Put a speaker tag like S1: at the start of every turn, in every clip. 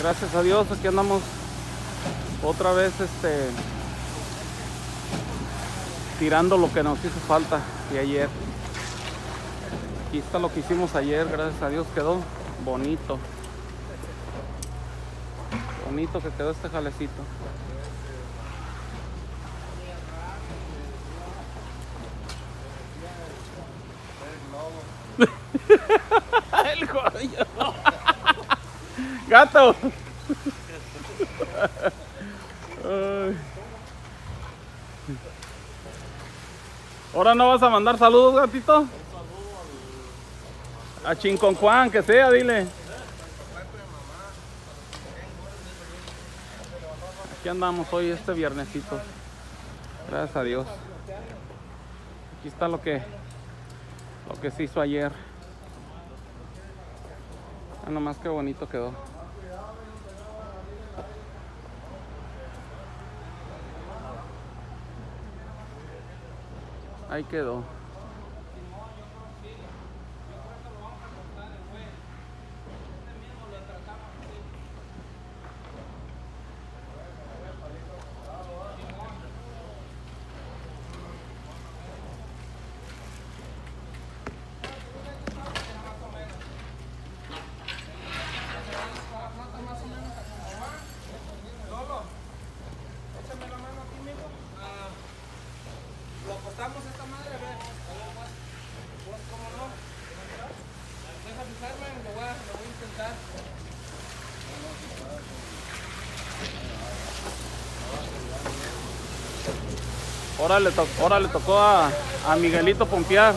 S1: Gracias a Dios, aquí andamos otra vez este tirando lo que nos hizo falta de ayer. Aquí está lo que hicimos ayer, gracias a Dios quedó bonito. Bonito que quedó este jalecito. El joyo. Gato. Ahora no vas a mandar saludos, gatito. A Chinconcuán, que sea, dile. Aquí andamos hoy este viernesito. Gracias a Dios. Aquí está lo que lo que se hizo ayer. Ah, nomás qué bonito quedó. Ahí quedó.
S2: Lo acostamos esta madre, a ver. Pues, ¿cómo no? Deja fijarme, lo voy a, lo voy a intentar.
S1: Ahora le, to- ahora le tocó a, a Miguelito pompear.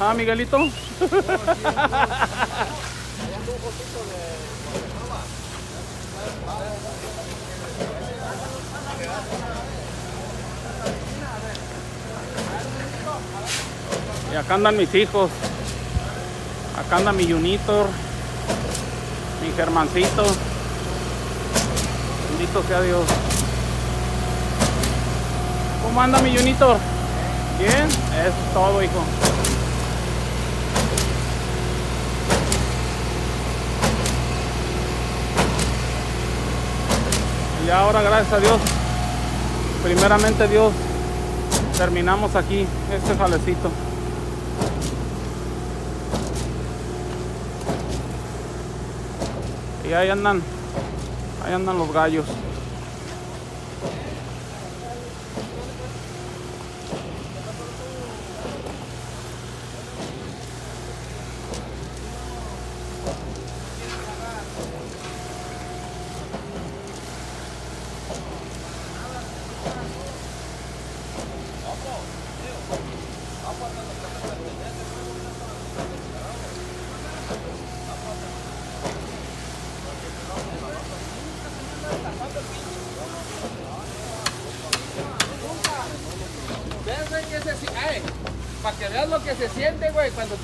S1: Ah, Miguelito. Y acá andan mis hijos. Acá anda mi Junitor. Mi Germancito. Bendito sea Dios. ¿Cómo anda mi Junitor? Bien, eso es todo, hijo. Y ahora, gracias a Dios, primeramente Dios, terminamos aquí este jalecito. Y ahí andan, ahí andan los gallos.
S2: ¿Ves, güey, que se si- Ay, para que veas lo que se siente, güey, cuando